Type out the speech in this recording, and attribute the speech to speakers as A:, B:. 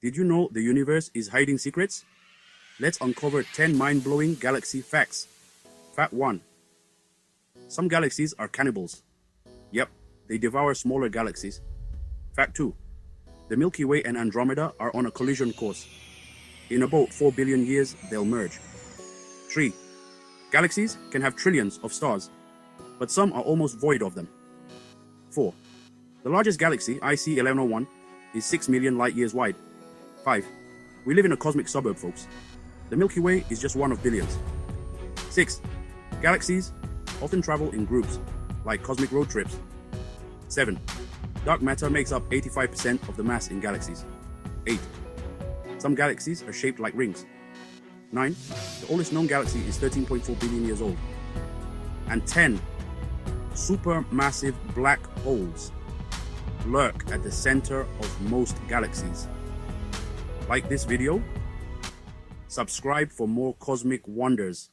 A: Did you know the universe is hiding secrets? Let's uncover 10 mind blowing galaxy facts. Fact 1 Some galaxies are cannibals. Yep, they devour smaller galaxies. Fact 2 The Milky Way and Andromeda are on a collision course. In about 4 billion years, they'll merge. 3. Galaxies can have trillions of stars, but some are almost void of them. 4. The largest galaxy, IC 1101, is 6 million light years wide. 5. We live in a cosmic suburb, folks. The Milky Way is just one of billions. 6. Galaxies often travel in groups, like cosmic road trips. 7. Dark matter makes up 85% of the mass in galaxies. 8. Some galaxies are shaped like rings. 9. The oldest known galaxy is 13.4 billion years old. And 10. Supermassive black holes lurk at the center of most galaxies. Like this video? Subscribe for more cosmic wonders.